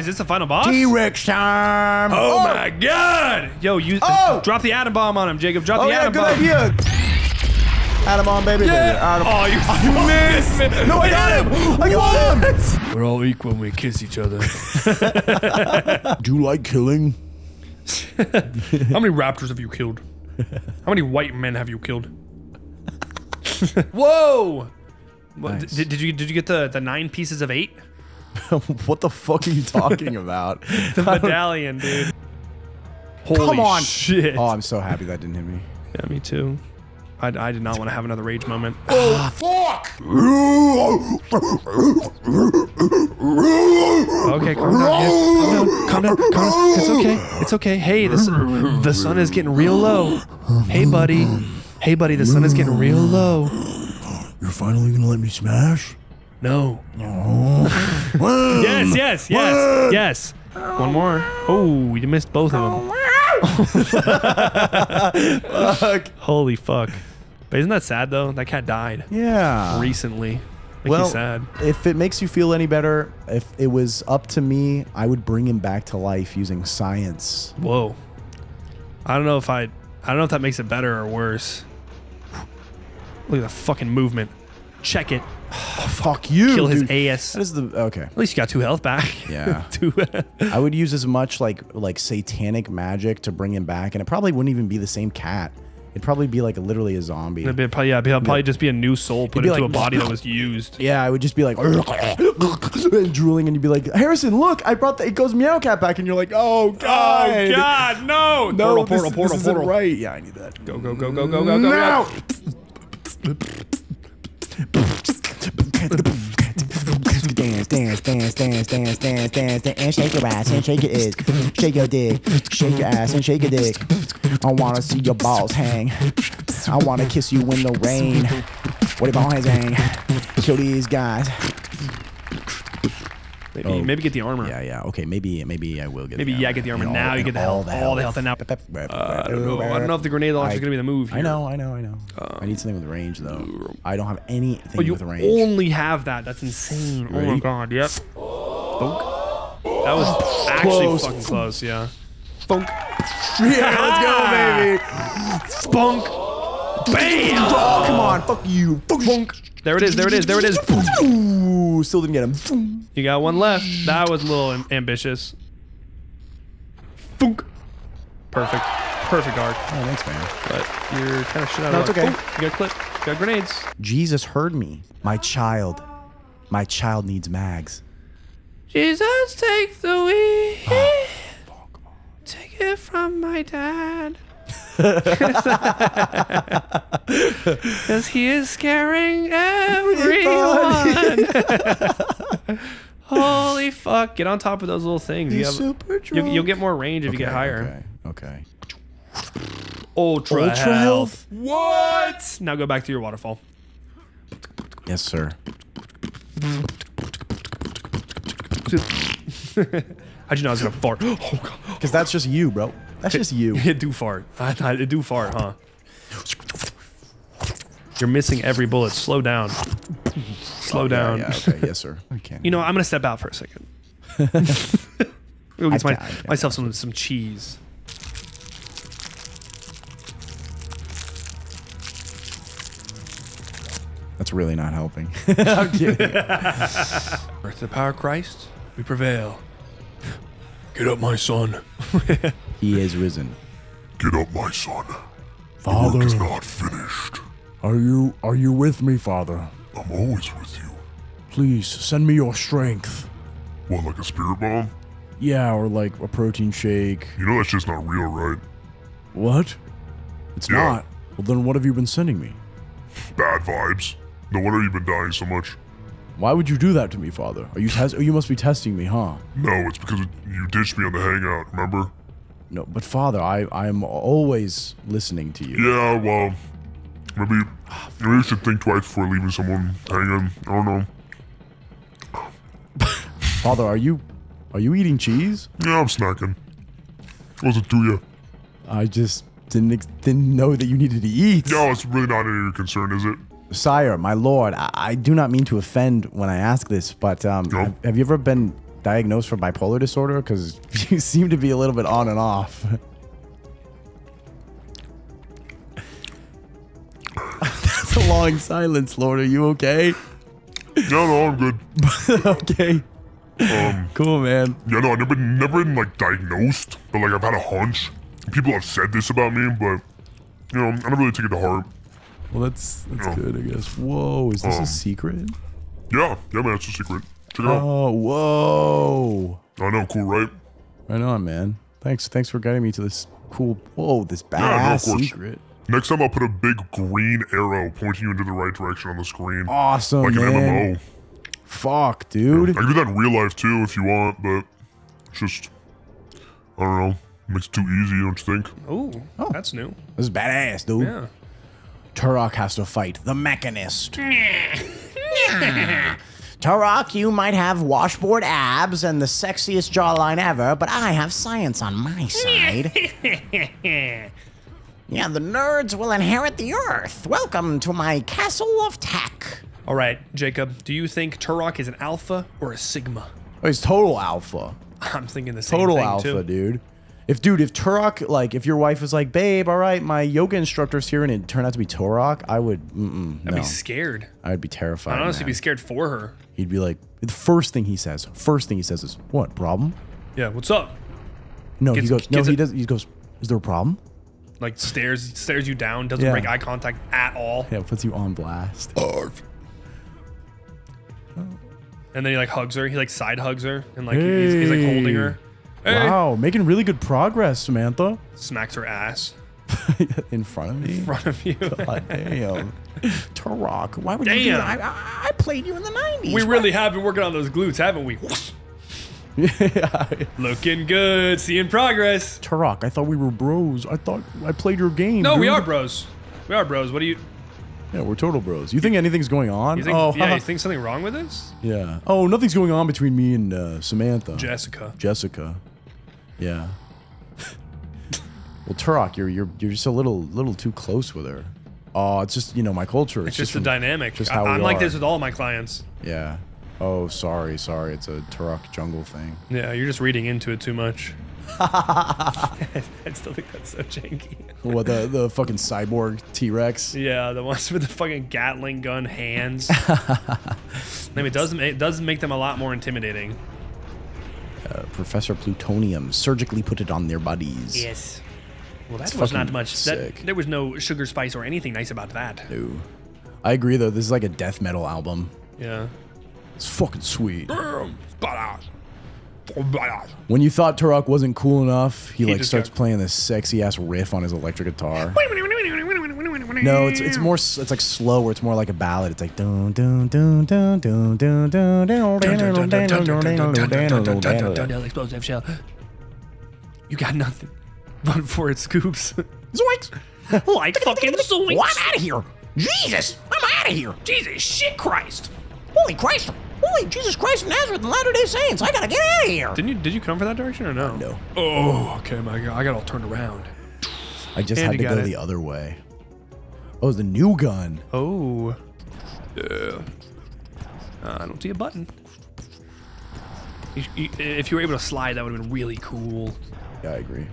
Is this the final boss? T-Rex time. Oh, oh, my god! Yo, you Oh! drop the atom bomb on him, Jacob. Drop Oh the yeah, atom good bomb. idea. Atom on, baby. baby. Atom. Oh, you missed. No, I got him. I got him. We're all equal when we kiss each other. Do you like killing? How many raptors have you killed? How many white men have you killed? Whoa! What, Nice. did, did you did you get the the nine pieces of eight? what the fuck are you talking about? The medallion, dude. Holy Come on. shit! Oh, I'm so happy that didn't hit me. Yeah, me too. I, I did not want to have another rage moment. Oh, fuck! Okay, calm down. Yeah, calm down. Calm down. Calm down. It's okay. It's okay. Hey, the sun, the sun is getting real low. Hey, buddy. Hey, buddy. The sun is getting real low. You're finally gonna let me smash? No. yes, yes, yes, yes. One more. Oh, you missed both of them. Holy fuck. But isn't that sad though? That cat died Yeah. recently. Makes well, sad. if it makes you feel any better, if it was up to me, I would bring him back to life using science. Whoa. I don't know if I. I don't know if that makes it better or worse. Look at the fucking movement. Check it. Oh, fuck you. Kill his dude. AS. That is the okay. At least you got two health back. Yeah. two. I would use as much like like satanic magic to bring him back, and it probably wouldn't even be the same cat. It'd probably be like literally a zombie. It'd be, probably, yeah, it'd probably just be a new soul put into like- a body that was used. Yeah, I would just be like and drooling, and you'd be like, Harrison, look, I brought the it goes meow cat back, and you're like, oh, oh god, Oh God, no! no, portal, this, portal, this portal, isn't portal. right. Yeah, I need that. Go, go, go, go, go, go, go. Now. Dance, dance, dance, dance, dance, dance, dance, dance, and shake your ass and shake your dick, shake your dick, shake your ass and shake your dick. I wanna see your balls hang. I wanna kiss you in the rain. What your balls hang? Kill these guys. Maybe, Oh. maybe get the armor. Yeah, yeah. Okay, maybe, maybe I will get. Maybe the yeah, get the armor And now. all- you get the and health, all the health, and now. Uh, I don't know. I don't know if the grenade launcher is gonna be the move. Here. I know, I know, I know. I need something with range though. I don't have anything you with range. You only have that. That's insane. Oh my god. Yep. Thunk. That was actually Close. fucking close. Yeah. Thunk. yeah, let's go, baby. Spunk. Bam. Oh, come on, fuck you. Fuck. There it is. There it is. There it is. Ooh, still didn't get him. You got one left. That was a little ambitious. Thunk. Perfect. Perfect arc. Oh, thanks, man. But you're kind of shit out No, of it's luck. okay. Oh, you got a clip. You got grenades. Jesus heard me. My child. My child needs mags. Jesus, take the ah, wheel. Take it from my dad. Because he is scaring everyone. Holy fuck. Get on top of those little things. You He's have, super you'll, you'll get more range if you get higher. Okay. Okay. Ultra, Ultra health. health? What? Now go back to your waterfall. Yes, sir. How'd you know I was gonna fart? Oh god. Because that's just you, bro. That's just you. It do fart. I thought it do fart, huh? You're missing every bullet. Slow down. Slow oh, down. Yeah, yeah, okay. Yes, sir. I can't. You know, I'm gonna step out for a second. Go get my, I- I- myself some some cheese. That's really not helping. I'm kidding. Earth the power of Christ, we prevail. Get up, my son. He is risen. Get up, my son. Father, the Work is not finished. are you are you with me, Father? I'm always with you. Please send me your strength. What, like a spirit bomb? Yeah, or like a protein shake. You know that's just not real, right? What? It's Yeah. not. Well, then what have you been sending me? Bad vibes. No wonder you've been dying so much. Why would you do that to me, Father? Are you test? Oh, you must be testing me, huh? No, it's because you ditched me on the hangout, remember? No, but Father, I I am always listening to you. Yeah, well, maybe, maybe you should think twice before leaving someone hanging. I don't know. Father, are you are you eating cheese? Yeah, I'm snacking. Was it to you. I just didn't didn't know that you needed to eat. No, it's really not any of your concern, is it? Sire, my lord, I, I do not mean to offend when I ask this, but um, have, have you ever been diagnosed for bipolar disorder? Because you seem to be a little bit on and off. That's a long silence, Lord. Are you okay? No, no, I'm good. okay. Um, Cool, man. yeah, no, I've never, been, never been like diagnosed, but like I've had a hunch. People have said this about me, but you know, I don't really take it to heart. Well, that's that's Yeah. good, I guess. Whoa, is this Um, a secret? Yeah, yeah, man, it's a secret. Check it out. Oh, whoa. I know, cool, right? Right on, man. Thanks, thanks for guiding me to this cool. Whoa, this Yeah, no, badass secret. Next time I'll put a big green arrow pointing you into the right direction on the screen. Awesome, like an. MMO. Fuck, dude. I can do that in real life too if you want, but it's just I don't know. Makes it too easy, don't you think? Ooh, oh, that's new. This is badass, dude. Yeah. Turok has to fight the Mechanist. Turok, you might have washboard abs and the sexiest jawline ever, but I have science on my side. yeah, the nerds will inherit the earth. Welcome to my castle of tech. All right, Jacob. Do you think Turok is an alpha or a sigma? Oh, he's total alpha. I'm thinking the same Total thing alpha, too. dude. If dude, if Turok, like, if your wife was like, "Babe, all right, my yoga instructor's here," and it turned out to be Turok, I would, mm-mm, I'd no, be scared. I'd be terrified. I'd honestly man. be scared for her. He'd be like, the first thing he says, first thing he says is, "What problem?" Yeah. What's up? No, Gets- he goes, no, he it- does. He goes, "Is there a problem?" Like stares stares you down. Doesn't Yeah. break eye contact at all. Yeah, puts you on blast. And then he like hugs her. He like side hugs her and like he's, he's like holding her. Hey. Wow, making really good progress, Samantha. Smacks her ass In front of me. in front of you. God damn. Turok, why would you do that? I, I, played you in the 90s. we really have been working on those glutes, haven't we? Yeah. Looking good. Seeing progress. Turok, I thought we were bros. I thought I played your game. No, we are bros. We are bros. What do you? Yeah, we're total bros. You think anything's going on? You think? oh, yeah, you think something wrong with this? yeah. Oh, nothing's going on between me and uh, Samantha. Jessica. Jessica. Yeah. well, Turok, you're you're you're just a little little too close with her. Oh, it's just you know my culture. It's just the from- dynamic. just I, how we I'm like are. this with all my clients. Yeah. Oh, sorry, sorry. It's a Turok jungle thing. Yeah, you're just reading into it too much. I still think that's so janky. What the the fucking cyborg T Rex? Yeah, the ones with the fucking Gatling gun hands. I mean, it does it does make them a lot more intimidating. Uh, Professor Plutonium surgically put it on their bodies. Yes. Well, that It's was not much. sick. That, there was no sugar spice or anything nice about that. No. I agree though. This is like a death metal album. Yeah. It's fucking sweet. Badass. When you thought Turok wasn't cool enough, he, He like starts got- playing this sexy ass riff on his electric guitar. No, it's it's more it's like slow where it's more like a ballad. It's like dun dun dun dun dun dun dun dun Explosive shell. You got nothing. But for its scoops. Zoinks! like fucking zoinks. Well, I'm out of here. Jesus, I'm out of here. Jesus shit Christ. Holy Christ! Holy Jesus Christ of Nazareth and Latter Day Saints! I gotta get out of here. Didn't you did you come for that direction or no? No, Oh, okay, my god. I got all turned around. I just And had to go it. the other way. Oh, it's the new gun. Oh. Yeah. Uh, I don't see a button. You- you- if you were able to slide, that would have been really cool. Yeah, I agree.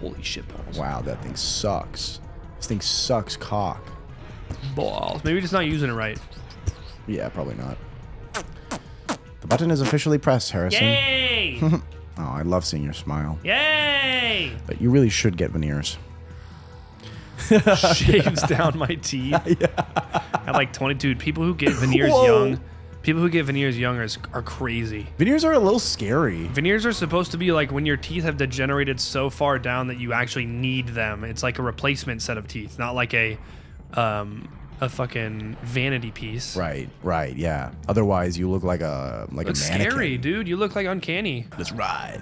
Holy shit balls. Wow, that thing sucks. This thing sucks cock. Balls. Maybe just not using it right. Yeah, probably not. The button is officially pressed, Harrison. Yay! Oh, I love seeing your smile. Yay! But you really should get veneers. Shaves down my teeth. At like 22. People who get veneers Whoa. young, people who get veneers young are, are crazy. Veneers are a little scary. Veneers are supposed to be like when your teeth have degenerated so far down that you actually need them. It's like a replacement set of teeth, not like a um a fucking vanity piece. Right, right, yeah. Otherwise, you look like a like a mannequin. scary, dude. You look like uncanny. That's right.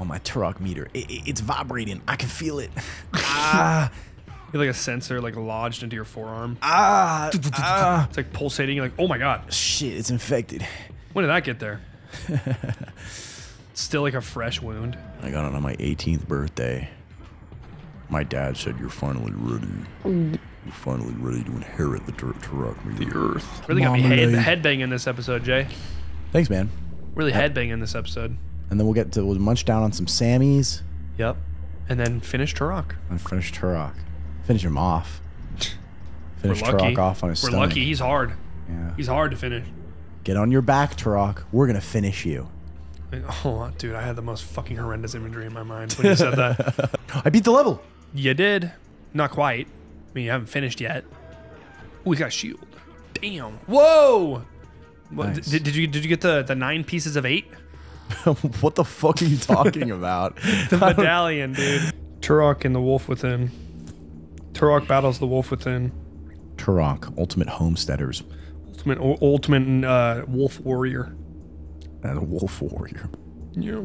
Oh, my Turok meter. i i- it's vibrating. I can feel it. ah, You like a sensor like lodged into your forearm. ah, ah. It's like pulsating. You're like, oh my god, Shit, it's infected. when did that get there? Still like a fresh wound. I got it on my 18th birthday. My dad said, You're finally ready. You're finally ready to inherit the Tur- Turok meter. The Earth. Really got me Marmalade. head, head banging this episode, Jay. Thanks, man. Really headbanging this episode. And then we'll get to we'll munch down on some Sammys Yep. And then finish Turok. and finish Turok. Finish him off. Finish. Turok off on his We're stomach. lucky. He's hard. Yeah. He's hard to finish. Get on your back, Turok. We're gonna finish you. Oh, dude, I had the most fucking horrendous imagery in my mind when you said that. I beat the level. you did. Not quite. I mean, you haven't finished yet. Ooh, we got a shield. Damn. Whoa. What, Nice. did, did you did you get the, the nine pieces of eight? what the fuck are you talking about? The medallion, dude. Turok and the Wolf Within. Turok battles the Wolf Within. Turok, Ultimate Homesteaders, Ultimate, u- ultimate uh, Wolf Warrior. and a Wolf Warrior. Yeah,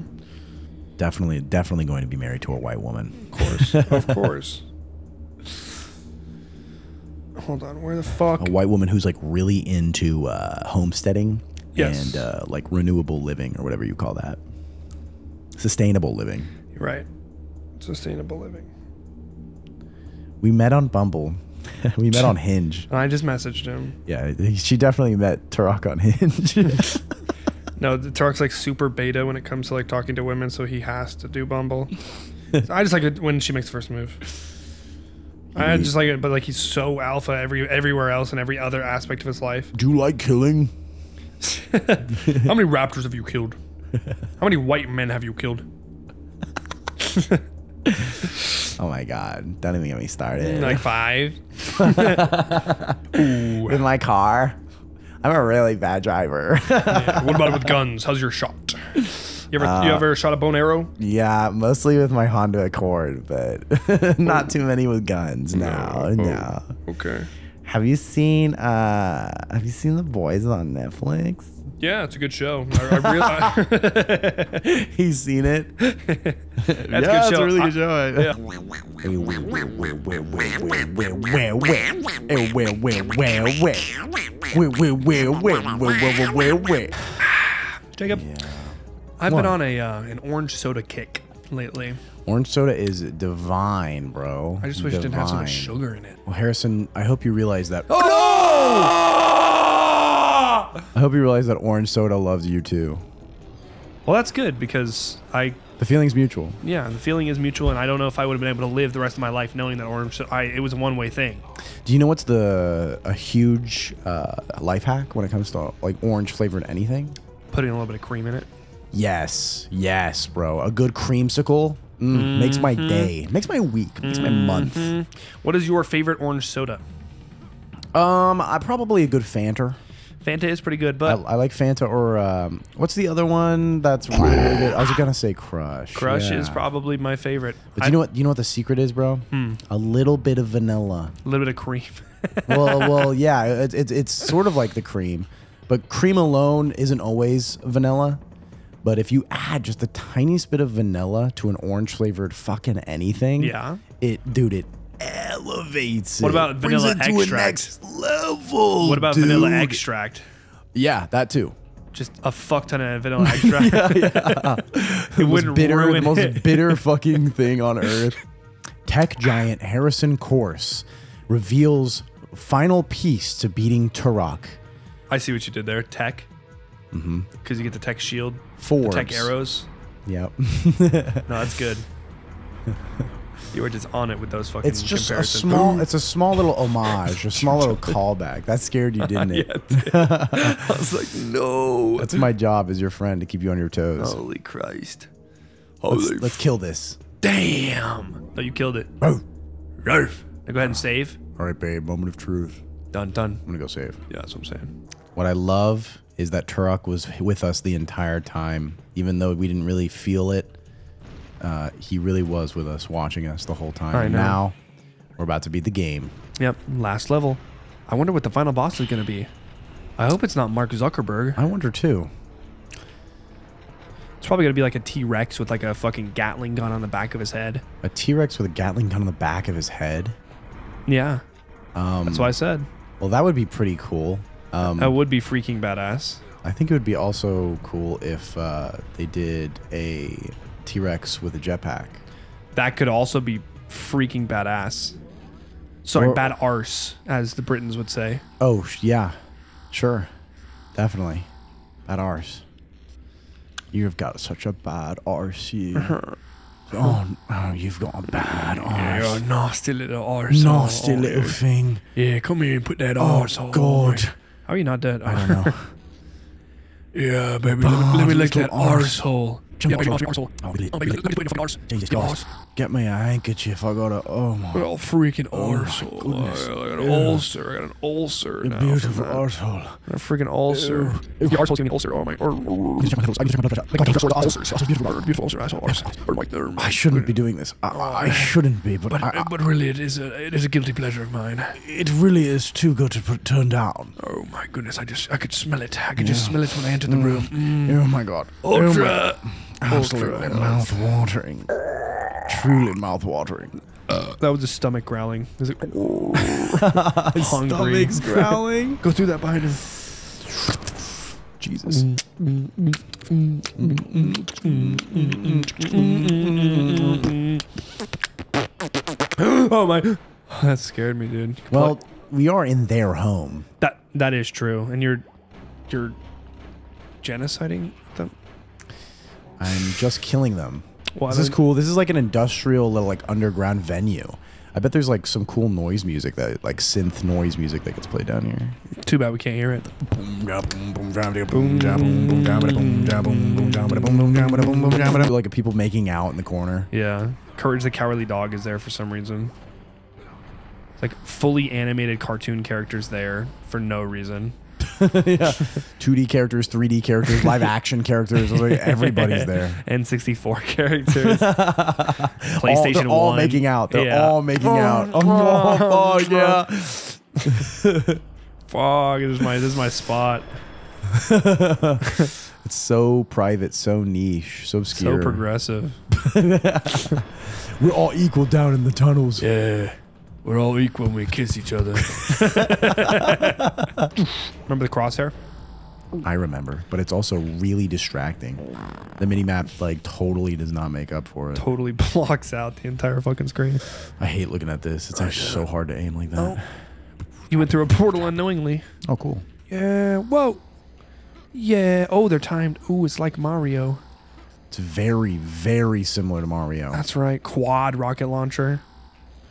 Definitely, definitely going to be married to a white woman. of course, of course. Hold on, where the fuck? A white woman who's like really into uh, homesteading Yes. and uh, like renewable living or whatever you call that. Sustainable living. Right. Sustainable living. We met on Bumble. we met on Hinge. I just messaged him. Yeah, she definitely met Turok on Hinge. No, the Turok's like super beta when it comes to like talking to women, so he has to do Bumble. So I just like it when she makes the first move. I just like it, but like he's so alpha every everywhere else and every other aspect of his life. Do you like killing? How many raptors have you killed? How many white men have you killed? Oh my god! Don't even get me started. Like five. In my car, I'm a really bad driver. Yeah, What about with guns? How's your shot? You ever you uh, ever shot a bone arrow? yeah, mostly with my Honda Accord, but not too many with guns. No, no. Oh, okay. Have you seen uh Have you seen The Boys on Netflix? Yeah, it's a good show. I, I realize. He's seen it. That's yeah, a good it's show. a really I- good show. yeah. Jacob, I've What? been on a uh, an orange soda kick lately. Orange soda is divine, bro. I just wish it didn't have so much sugar in it. Well, Harrison, I hope you realize that. Oh no! I hope you realize that orange soda loves you too. Well, that's good because I The feeling's mutual. yeah, the feeling is mutual, and I don't know if I would have been able to live the rest of my life knowing that orange. So I it was a one way thing. Do you know what's the a huge uh, life hack when it comes to like orange flavored anything? Putting a little bit of cream in it. Yes, yes, bro. A good creamsicle mm, makes my Mm-hmm. day, makes my week, makes my month. What is your favorite orange soda? Um, I probably a good Fanta. Fanta is pretty good, but I like Fanta or um, what's the other one that's really good? I was gonna say Crush. Crush is probably my favorite. But do you know what? You know what the secret is, bro? Hmm. A little bit of vanilla. A little bit of cream. well, well, yeah, it's it's it's sort of like the cream, but cream alone isn't always vanilla. But if you add just the tiniest bit of vanilla to an orange flavored fucking anything, Yeah. it, dude, it elevates. What it. about vanilla it to extract? a next level. what about vanilla extract? Yeah, that too. Just a fuck ton of vanilla extract. it The most wouldn't bitter, the ruin most it. bitter fucking thing on earth. Tech giant Harrison Course reveals final piece to beating Turok. I see what you did there. Tech. Mm-hmm. Because you get the tech shield, the Forbes. tech arrows. Yep. No, that's good. you were just on it with those fucking It's just a small. It's a small little homage, a small little callback. That scared you, didn't it? I was like, no. That's my job as your friend to keep you on your toes. Holy Christ. let's, Holy let's kill this. damn. No, you killed it. Oh. Rarf. Now go ahead and save. All right, babe. Moment of truth. Done, done. I'm gonna go save. Yeah, that's what I'm saying. What I love is that Turok was with us the entire time, even though we didn't really feel it. Uh, he really was with us, watching us the whole time. And now we're about to beat the game. Yep, last level. I wonder what the final boss is going to be. I hope it's not Mark Zuckerberg. I wonder too. It's probably going to be like a T Rex with like a fucking Gatling gun on the back of his head. A T Rex with a Gatling gun on the back of his head. Yeah, Um, that's what I said. well, that would be pretty cool. Um, That would be freaking badass. I think it would be also cool if uh, they did a T Rex with a jetpack. That could also be freaking badass. Sorry, Or- bad arse, as the Britons would say. Oh, yeah. Sure. Definitely. Bad arse. You've got such a bad arse, you. Oh, oh, you've got a bad arse. You're a nasty little arse. Nasty little thing. Yeah, come here and put that arse on. Oh, God. How are you not dead? I don't know. Yeah, baby. Let me, let me lick little that arse. arsehole. Jump Yeah, arsehole. Oh, really? Oh, baby, let me put in fucking arse. Jesus Christ. Get me a handkerchief. I got a. Oh, my. Oh, freaking Oh my arsehole. goodness. I got an Ew. ulcer. I got an ulcer A now. beautiful arsehole. A freaking ulcer. Ew. Your arsehole's be an ulcer. Oh my. Or, or, ulcers. Beautiful, beautiful ulcer. Asshole. Arse. Or my, I shouldn't be doing this. I, I shouldn't be, but, But, I, I- but really, it is a it is a guilty pleasure of mine. it really is too good to put, turn down. Oh my goodness! I just I could smell it. I could just smell it when I entered the room. Mm. Oh my god. Oh my- Ultra. Absolutely Ultra. mouth watering. Truly mouth watering. Uh, that was his stomach growling. Was it hungry? Stomach's growling. Go through that behind him. Jesus. oh my! That scared me, dude. Well, we are in their home. that that is true, and you're you're genociding them. I'm just killing them. Why This is cool. This is like an industrial little like underground venue. I bet there's like some cool noise music that like synth noise music that gets played down here. Too bad we can't hear it. Like people making out in the corner. Yeah, Courage the Cowardly Dog is there for some reason. It's like fully animated cartoon characters there for no reason. yeah. 2D characters, 3D characters, live action characters. Like everybody's there. N64 characters. all, PlayStation they're all 1. making out. They're Yeah. all making oh, out. Oh, oh fuck yeah. Fuck, this is my this is my spot. It's so private, so niche, so obscure. So progressive. We're all equal down in the tunnels. Yeah. We're all equal when we kiss each other. Remember the crosshair? I remember, but it's also really distracting. The mini map like totally does not make up for it. Totally blocks out the entire fucking screen. I hate looking at this. It's actually so hard to aim like that. You went through a portal unknowingly. Oh, cool. Yeah. Whoa. Yeah. Oh, they're timed. Ooh, it's like Mario. It's very, very similar to Mario. That's right. Quad rocket launcher.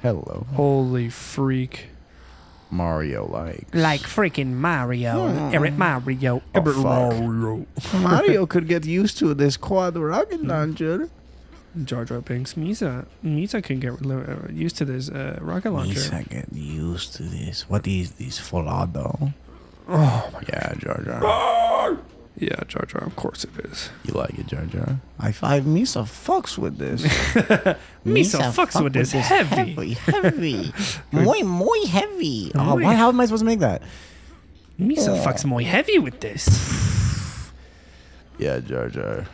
Hello, Holy freak. Mario like. Like freaking Mario. Eric Mario. Oh, fuck. Mario. Mario could get used to this quad rocket launcher. Jar Jar Binks. Misa. Misa can get uh, used to this uh, rocket launcher. Lisa get used to this. What is this folado? Oh my. Yeah, Jar Jar. Yeah, Jar Jar. Of course it is. You like it, Jar Jar? I five Misa fucks with this. Misa fucks with this heavy. heavy, muy, muy heavy. Oh, uh, Muy. why, how am I supposed to make that? Misa uh. fucks more heavy with this. Yeah, Jar Jar.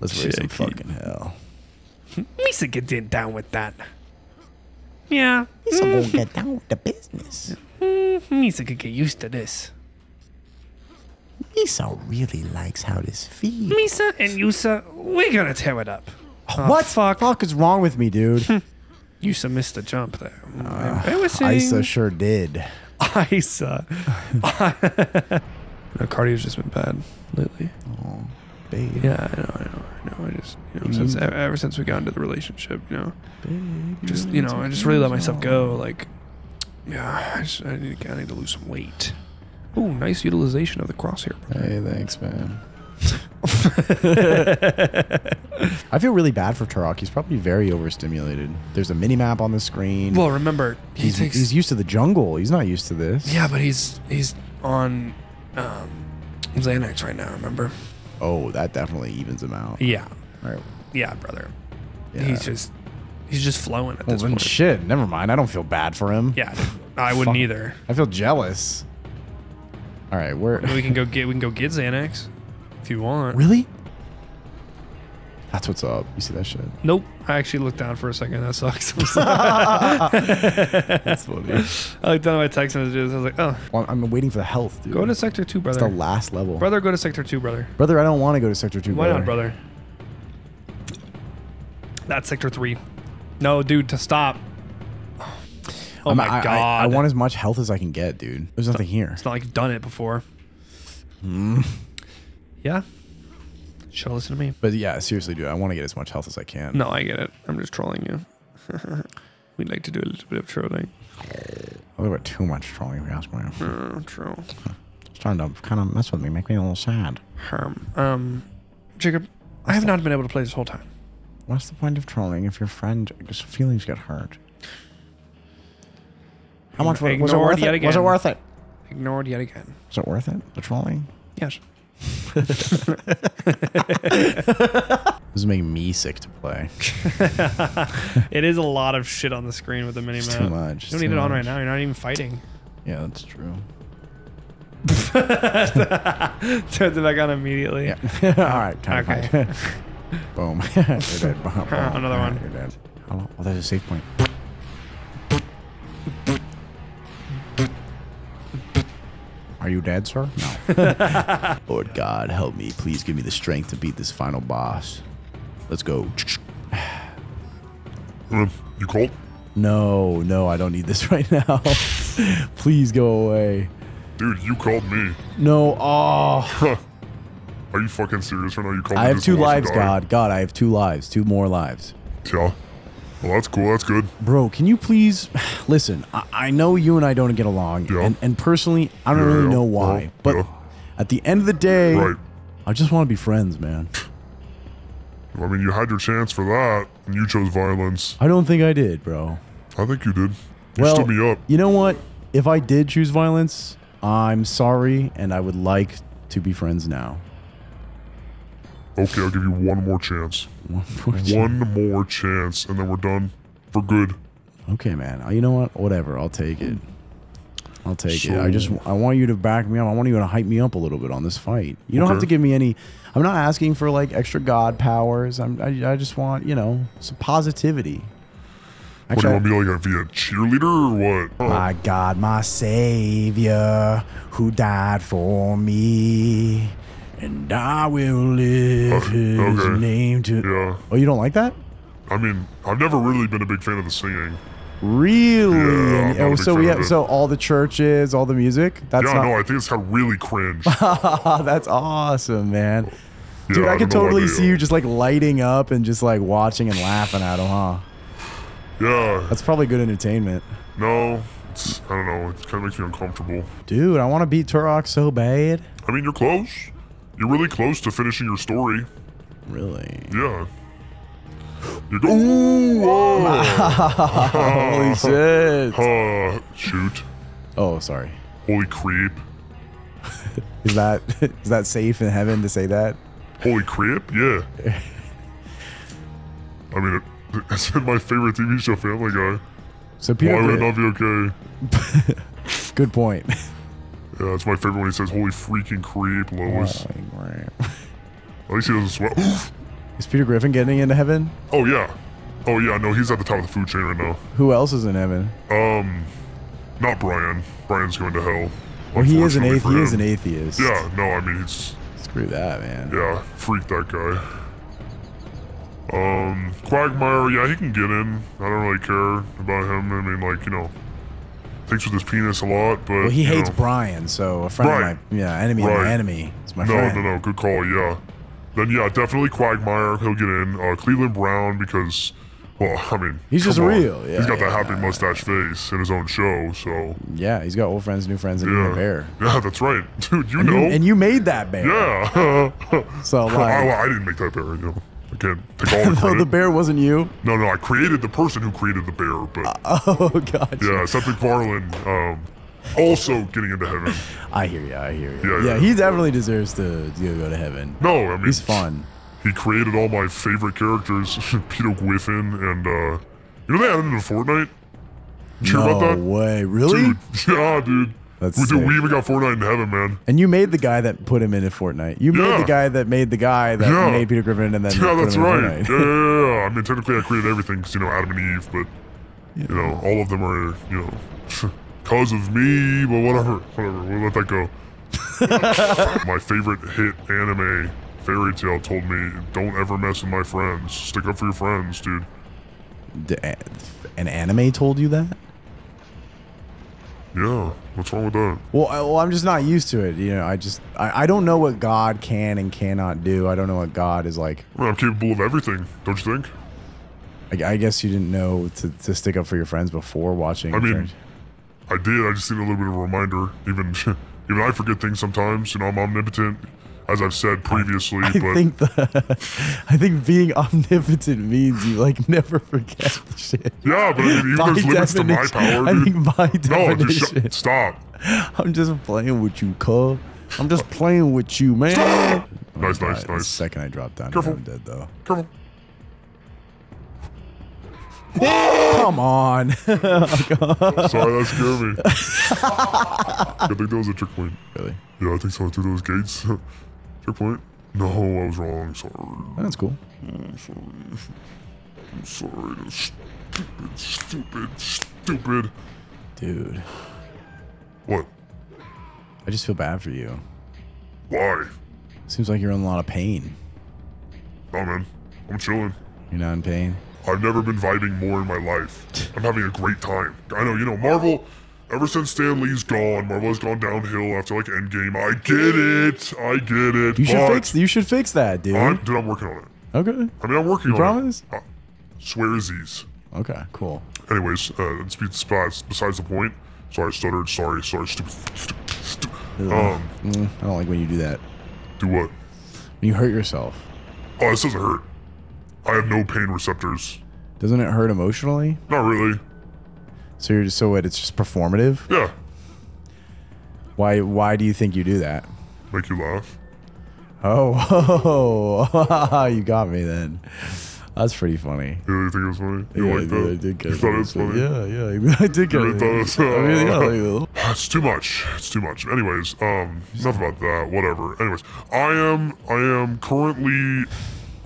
Let's raise some fucking hell. Misa gets in down with that. Yeah. Misa gonna mm. get down with the business. Mm, Misa could get used to this. Misa really likes how this feels. Misa and Yusa, we're gonna tear it up. Oh, what fuck? fuck is wrong with me, dude? Yusa missed the jump there. Mm, Embarrassing. Isa sure did. Isa. no, cardio's just been bad lately. Oh, babe. Yeah, I know, I know, I know. I just, you know, since e- ever since we got into the relationship, you know, just, you know, I just really let myself go. Like, yeah, I, just, I need, I need to lose some weight. Ooh, nice utilization of the crosshair. Hey, thanks, man. I feel really bad for Turok. He's probably very overstimulated. There's a mini map on the screen. Well, remember, he he's, takes. he's used to the jungle. He's not used to this. yeah, but he's he's on um, Xanax right now. Remember? Oh, that definitely evens him out. Yeah, Right. yeah, brother. Yeah. He's just he's just flowing at Well, this then point. shit. Never mind. I don't feel bad for him. Yeah, I wouldn't Fuck. either. I feel jealous. All right, where? We can go get we can go get Xanax if you want. Really? That's what's up. You see that shit? Nope. I actually looked down for a second. That sucks. That's funny. I looked down at my text messages. I was like, oh, Well, I'm waiting for the health, dude. go to sector two, It's brother. the last level. brother, go to sector two, brother. Brother, I don't want to go to Sector 2, Why brother. not, brother? That's sector three. No, dude, to stop. Oh I'm- my I, I- god. I, want as much health as I can get, dude. There's nothing here. It's not like you've done it before. Yeah. Should listen to me. But yeah, seriously, dude, I want to get as much health as I can. No, I get it. I'm just trolling you. We'd like to do a little bit of trolling. A little bit too much trolling, if you ask me. Uh, troll. It's trying to kind of mess with me, make me a little sad. Herm. Um, Jacob, I have not been able to play this whole time. What's the point of trolling if your friend his feelings get hurt? How much was, was it worth yet it? Was it worth it? Ignored yet again. Was it worth it? The trolling? Yes. This is making me sick to play. it is a lot of shit on the screen with the mini It's map. too much. You don't need it on much. right now. You're not even fighting. Yeah, that's true. Turns it back on immediately. Yeah. All right. Time Okay. okay. Boom. You're dead. Boom. Boom. Another one. You're dead. How long? Oh, there's a save point. Are you dead, sir? No. Lord God, help me. Please give me the strength to beat this final boss. Let's go. Uh, you called? No, no, I don't need this right now. Please go away. Dude, you called me. No, oh. Are you fucking serious right now? You called me I have two lives. God. God, I have two lives. Two more lives. Yeah. Well, that's cool. That's good. Bro, can you please listen? I, I know you and I don't get along, Yeah. and, and personally, I don't Yeah, really know why. yeah, but at the end of the day, Right. I just want to be friends, man. I mean, you had your chance for that, and you chose violence. I don't think I did, bro. I think you did. You well, stood me up. you know what? If I did choose violence, I'm sorry, and I would like to be friends now. Okay, I'll give you one more chance. One more chance. One more chance, and then we're done for good. Okay, man. Uh, You know what? Whatever. I'll take it. I'll take it. I just I want you to back me up. I want you to hype me up a little bit on this fight. You don't have to give me any. I'm not asking for like extra god powers. I'm I, I just want you know some positivity. What do you Actually, want me like be a cheerleader or what? Oh, my God, my Savior, who died for me, and I will live His okay. name to. yeah. Oh, you don't like that? I mean, I've never really been a big fan of the singing. Really? Yeah, And- I'm not a oh, so we have so all the churches, all the music. That's yeah, not. no, I think it's of really cringe. that's awesome, man. Yeah, Dude, I, I could don't know why totally see you just like lighting up and just like watching and laughing at them, huh? Yeah. That's probably good entertainment. No, it's, I don't know. It kind of makes me uncomfortable. Dude, I want to beat Turok so bad. I mean, you're close. You're really close to finishing your story. Really? Yeah. You go. Ooh, oh, Holy shit. uh, shoot. Oh, sorry. Holy creep. Is that is that safe in heaven to say that? Holy creep? Yeah. I mean, it, it's in my favorite TV show, Family Guy. So Peter, Why would it not be okay? good point. Yeah, it's my favorite when he says, "Holy freaking creep, Lois." At least he doesn't sweat. Is Peter Griffin getting into heaven? oh yeah. Oh yeah. No, he's at the top of the food chain right now. Who else is in heaven? Um, not Brian. Brian's going to hell. Well, he is an atheist. He is an atheist. Yeah. No, I mean he's Screw that, man. yeah, freak that guy. Um, Quagmire, yeah, he can get in. I don't really care about him. I mean, like you know, thinks with his penis a lot, but Well, he hates know. Brian, so a friend Right. of my yeah enemy of Right. my enemy. It's my No, friend. no, no. Good call. Yeah. Then yeah, definitely Quagmire. He'll get in. Uh, Cleveland Brown because, well, I mean, He's just on. real. Yeah, he's got that yeah, happy mustache face in his own show. So Yeah, he's got old friends, new friends, and yeah, bear. yeah, that's right, dude. You And know. you, and you made that bear. yeah. So I, like, well, I didn't make that bear. You know, I can't take all the credit. the bear wasn't you. no, no, I created the person who created the bear, but Oh god. yeah, Seth MacFarlane, um, also getting into heaven. I hear you. I hear you. Yeah, Yeah, yeah. he definitely deserves to, to go to heaven. No, I mean He's fun. He created all my favorite characters, Peter Griffin, and uh, you know they added into Fortnite. Did you hear No about that? way. Really? Dude, yeah, dude. That's we, dude, we even got Fortnite in heaven, man. And you made the guy that put him into Fortnite. You made Yeah. the guy that made the guy that Yeah. made Peter Griffin and then Yeah, put that's him right. Yeah, Fortnite. yeah, yeah. I mean, technically, I created everything because you know Adam and Eve, but you know all of them are you know cause of me. But whatever, whatever. We'll let that go. my favorite hit anime fairy tale told me, "Don't ever mess with my friends. Stick up for your friends, dude." D- An anime told you that? Yeah. What's wrong with that? Well, I, well, I'm just not used to it. You know, I just I, I don't know what God can and cannot do. I don't know what God is like. I mean, I'm capable of everything. Don't you think? I, I guess you didn't know to, to stick up for your friends before watching. I mean. I did. I just need a little bit of a reminder. Even even I forget things sometimes. You know, I'm omnipotent, as I've said previously. I but think the I think being omnipotent means you like never forget the shit. yeah, but I mean, even By there's limits to my power, I dude. think by no, just definition, shut, stop. I'm just playing with you, cuz. I'm just playing with you, man. Nice, Oh, nice, The nice. second I drop down, Careful. I'm dead though. Careful. Come on. Sorry, that scared me. I think that was a trick point. really? Yeah, I think so. Through those gates. Trick point. No, I was wrong. Sorry. That's cool. I'm sorry. I'm sorry. That's Stupid, stupid, stupid. Dude, What? I just feel bad for you. Why? Seems like you're in a lot of pain. No, man. I'm chilling. You're not in pain? I've never been vibing more in my life. I'm having a great time. I know, you know, Marvel, ever since Stan Lee's gone, Marvel has gone downhill after like Endgame. I get it. I get it. You should fix you should fix that, dude. I'm, dude, I'm working on it. okay. I mean, I'm working You on promise? it. Uh, swearsies. Okay, cool. Anyways, uh, besides, besides the point. Sorry, I stuttered. Sorry, sorry, stupid. stupid, stupid. Um, Mm, I don't like when you do that. do what? When you hurt yourself. Oh, this doesn't hurt. I have no pain receptors. Doesn't it hurt emotionally? Not really. So you're just so what? It's just performative. Yeah. Why? Why do you think you do that? Make you laugh. Oh, oh you got me then. That's pretty funny. You really think it was funny? You yeah, like I that? did, I did get you thought it was funny? Yeah, yeah, I did get You it. thought it was- I mean, yeah, like It's too much. It's too much. Anyways, um, enough about that. Whatever. Anyways, I am I am currently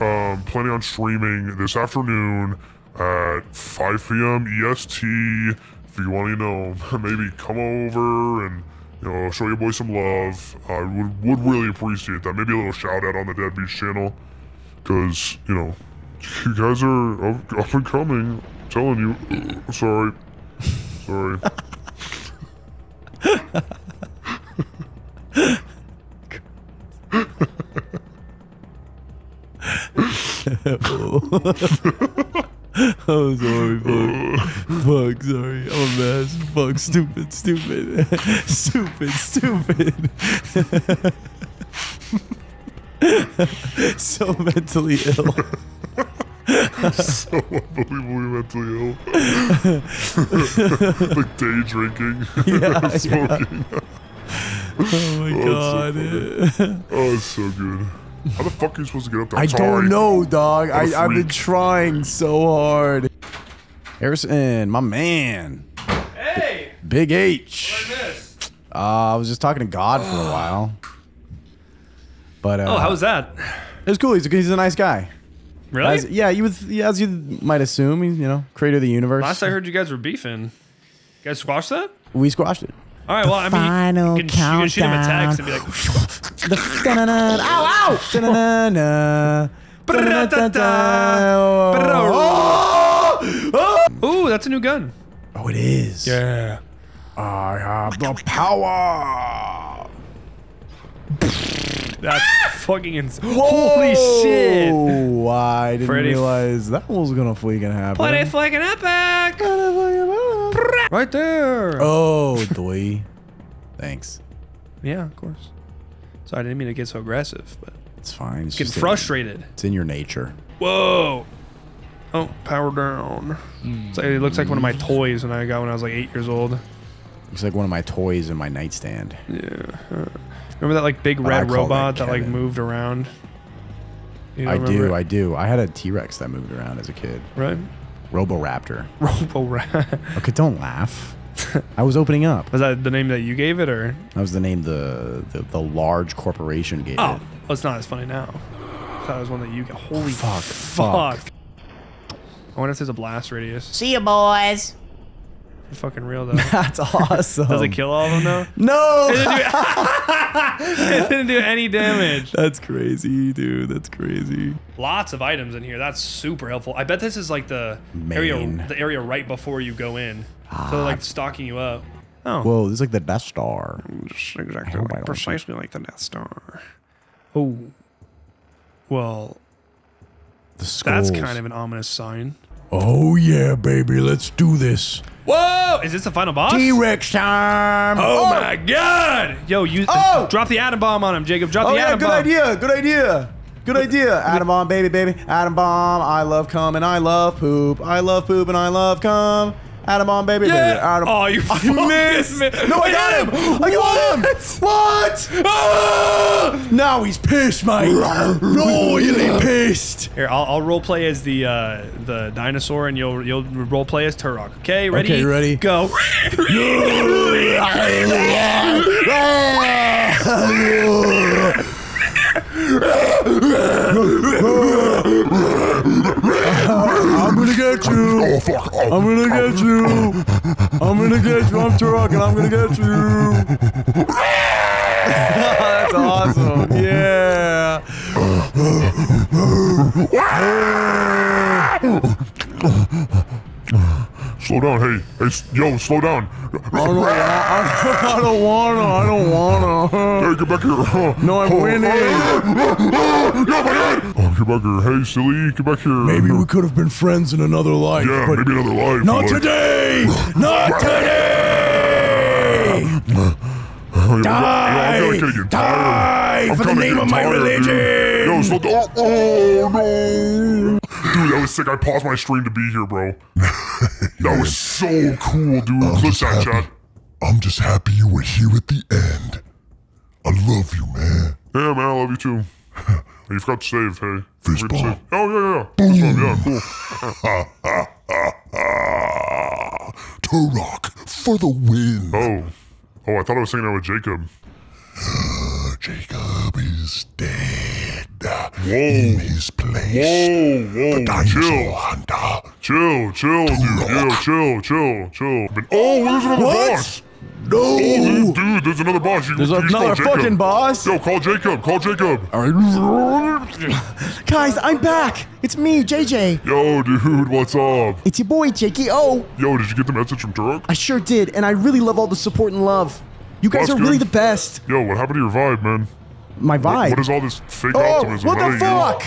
um planning on streaming this afternoon at 5 p.m. EST. If you want to know, maybe come over and you know show your boy some love. I would would really appreciate that. Maybe a little shout out on the DedBeatzz channel, cause you know you guys are up, up and coming. I'm telling you. Sorry. Sorry. sorry, fuck. fuck, sorry. I'm a mess. Fuck, stupid, stupid. stupid, stupid. so mentally ill. so unbelievably mentally ill. like day drinking, Yeah, smoking. Oh my Oh, god. Oh, it's so good. How the fuck are you supposed to get up there? I I'm sorry. don't know, dog. What a I, I've been trying so hard. Harrison, my man. Hey, Big H. this. Uh, I was just talking to God for a while. But uh, Oh, how was that? it was cool. He's a, he's a nice guy. Really? As, yeah, you would, yeah, as you might assume, he's, you know, creator of the universe. Last I heard, you guys were beefing. You guys squashed that? we squashed it. All right. Well, I mean, final you can, you can shoot him a text and be like, The da-na-na, ow, ow. "Ooh, that's a new gun." Oh, it is. Yeah. I have the power. That's fucking ins- Holy shit! Oh, I didn't Pretty realize that was gonna freaking happen. Pretty fucking epic! Right there. Oh, doy. Thanks. Yeah, of course. Sorry, I didn't mean to get so aggressive, but It's fine. It's getting just in- frustrated. it's in your nature. Whoa. Oh, power down. So it looks like one of my toys when I got when I was like eight years old. It's like one of my toys in my nightstand. Yeah. Uh, remember that like big oh, red robot that that, like moved around? You don't I do. it? I do. I had a T Rex that moved around as a kid. right? Roboraptor. Robo Rat. Okay, don't laugh. I was opening up. Was that the name that you gave it, or? That was the name the the, the large corporation gave Oh, it. well, it's not as funny now. I thought it was one that you. Holy Fuck, fuck! fuck. I wonder if there's a blast radius. See you, boys. Fucking real though. That's awesome. Does it kill all of them though? No. it didn't do any damage. That's crazy, dude. That's crazy. Lots of items in here. That's super helpful. I bet this is like the area, the area right before you go in. so they're like stalking you up. Oh, Whoa, this is like the Death Star. Just exactly like, precisely like the Death Star. oh. Well, The that's kind of an ominous sign. Oh yeah, baby, let's do this. Whoa! Is this the final boss? T-Rex time. Oh, my god! Yo, you uh, Oh! drop the atom bomb on him, Jacob. Drop Oh the yeah, atom good bomb. Good idea. Good idea. Good idea. Atom bomb, baby, baby. Atom bomb. I love cum and I love poop. I love poop and I love cum. Atom bomb, baby, baby. Yeah. Atom. Oh, you I missed. missed. No, I got him. I got him. What? Ah! Now he's pissed, mate. Royally pissed. Here, I'll, I'll role play as the uh, the dinosaur, and you'll you'll role play as Turok. Okay, ready? Okay, ready. Go. I'm gonna get you. I'm gonna get you. I'm gonna get you. I'm Turok and I'm gonna get you. That's awesome. Yeah. Slow down, hey, hey, yo, slow down. I don't want. I don't wanna. I don't wanna. Hey, get back here. No, I'm oh, oh, winning. Oh, yeah, my head. Oh, get back here. Hey, silly, get back here. Maybe we could have been friends in another life. Yeah, but maybe another life. Not like, today. Not today. I'm Die. gonna get you Die. I'm for the name of my tired, religion. Yo, slow down. Oh, oh, no. Dude, that was sick. I paused my stream to be here, bro. That was so cool, dude. Clip just that, happy. I'm just happy you were here at the end. I love you, man. Yeah, man, I love you too. Oh, you forgot to save, hey. Fist You forgot to bump. save. Oh, yeah, yeah, yeah. Bump, yeah, cool. Turok for the win. Oh. Oh, I thought I was singing that with Jacob. Jacob is dead. Whoa. In his place. Whoa, whoa, Dinosaur chill. hunter. Chill, chill, dude. Yo, chill, chill, chill. But, oh, there's another What? boss. Oh, No. dude, there's another boss. You, There's you another fucking boss. Yo, call Jacob. Call Jacob. Guys, I'm back. It's me, JJ. Yo, dude, what's up? It's your boy, Jakey. Oh, Yo, did you get the message from Turok? I sure did, and I really love all the support and love. You guys That's are really the best. Yo, what happened to your vibe, man? My vibe. What is all this fake oh, optimism? what the do you- fuck?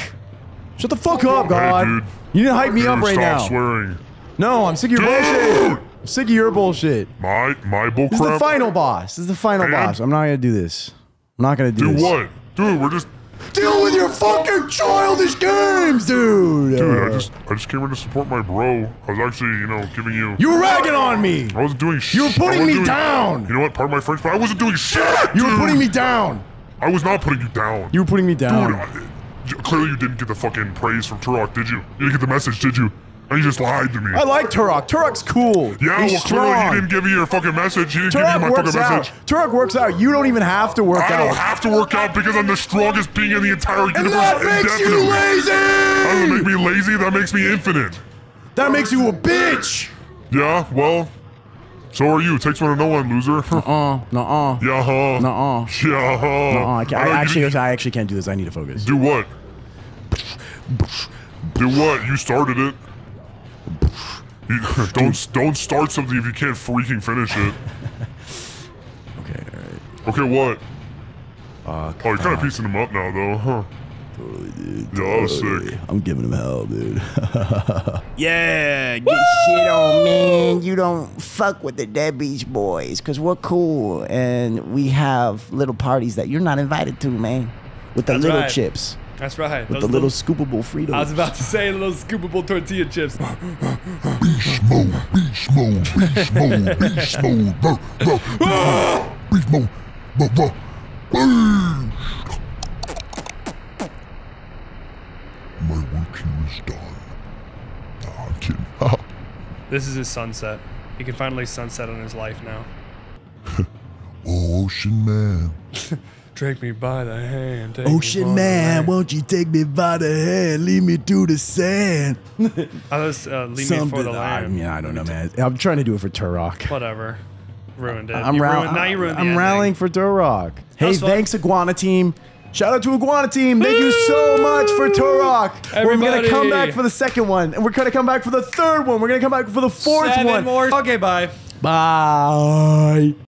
Shut the fuck up, God. Hey, dude. You didn't hype me Dude, up right stop now. swearing. No, I'm sick of your Dude! bullshit. I'm sick of your bullshit. My my bull This is the final boss. This is the final And? boss. I'm not gonna do this. I'm not gonna do, Do this. what? Dude, we're just Deal with your fucking childish games, dude. dude, I just I just came here to support my bro. I was actually, you know, giving you you were ragging on me. I wasn't doing shit. You were putting me down. You know what? Pardon my French, but I wasn't doing shit. You were putting me down. I was not putting you down. You were putting me Dude, down. I- clearly you didn't get the fucking praise from Turok, did you? You didn't get the message, did you? And you just lied to me. I like Turok. Turok's cool. yeah, He's well, clearly strong. he didn't give you your fucking message. He didn't give you my works fucking out. message. Turok works out. You don't even have to work I out. I don't have to work out because I'm the strongest being in the entire and universe that makes you indefinitely. That doesn't make me lazy. That makes me infinite. That makes you a bitch. Yeah, well, so are you. Takes one to know one, loser. Uh, nuh-uh. yeah, huh? Nuh-uh. Yeah, huh? Nuh-uh. I, can't, know I you- actually, I actually can't do this. I need to focus. Do what? Do what? You started it. You, don't don't start something if you can't freaking finish it. Okay, all right. Okay, what? Fuck. Oh, you're kind of piecing them up now, though, huh? Totally, dude. Yeah, that was sick. I'm giving him hell, dude. Yeah, get shit on, man. You don't fuck with the Dead Beach Boys because we're cool and we have little parties that you're not invited to, man. With the That's little right. chips, That's right. with Those the little scoopable Fritos. I was about to say little scoopable tortilla chips. Beast mode, beast mode, beast mode, beast mode, bro, bro, beast mode, bro, bro, beast. My work here is done. Nah, I'm kidding. This is his sunset. He can finally sunset on his life now. Oh, Ocean Man. Take me by the hand. take me by Ocean man, won't you take me by the hand, lead me through the sand? I was uh, leave me for the I mean, I don't know, man. I'm trying to do it for Turok. Whatever. Ruined it. I'm You ruined- Now you ruined the I'm ending. rallying for Turok. Hey, fun. thanks Iguana Team. Shout out to Iguana Team. Thank you so much for Turok. We're gonna come back for the second one, and we're gonna come back for the third one. We're gonna come back for the fourth Seven one. more. Okay, bye. Bye.